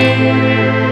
Música